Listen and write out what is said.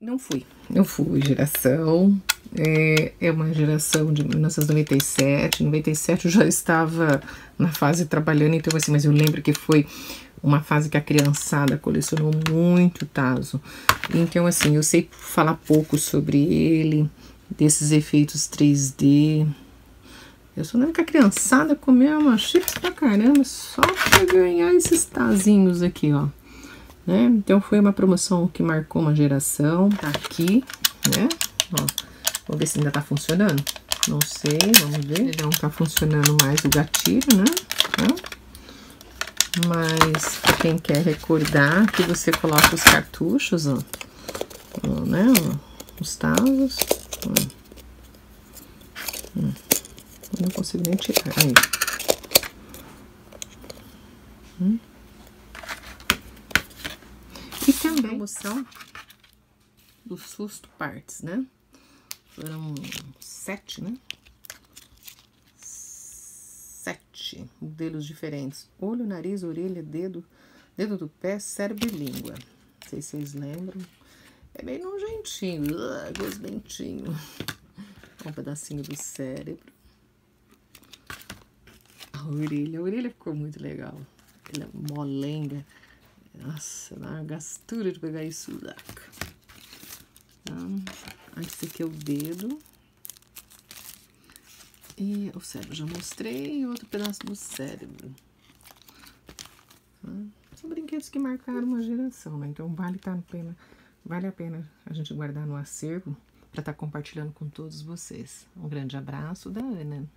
Não fui, não fui geração, é, é uma geração de 1997, 97 eu já estava na fase trabalhando, então assim, mas eu lembro que foi uma fase que a criançada colecionou muito Tazo, então assim, eu sei falar pouco sobre ele, desses efeitos 3D, eu só lembro que a criançada comia uma chips pra caramba só pra ganhar esses tazinhos aqui, ó né? Então foi uma promoção que marcou uma geração, tá aqui, né? Ó, vamos ver se ainda tá funcionando. Não sei, vamos ver. Não tá funcionando mais o gatilho, né? Mas quem quer recordar que você coloca os cartuchos, ó, ó né? Ó, os tazos. Hum. Não consigo nem tirar. Aí. Hum também promoção do Susto Parts, né? Foram sete, né? Sete modelos diferentes. Olho, nariz, orelha, dedo, dedo do pé, cérebro e língua. Não sei se vocês lembram. É bem nojentinho, uh, gosdentinho. Um pedacinho do cérebro. A orelha, a orelha ficou muito legal. Ela é molenga. Nossa, dá uma gastura de pegar isso. Então, esse aqui é o dedo. E o cérebro já mostrei, outro pedaço do cérebro. São brinquedos que marcaram uma geração, né? Então vale, tá pena, vale a pena a gente guardar no acervo para estar tá compartilhando com todos vocês. Um grande abraço da Ana.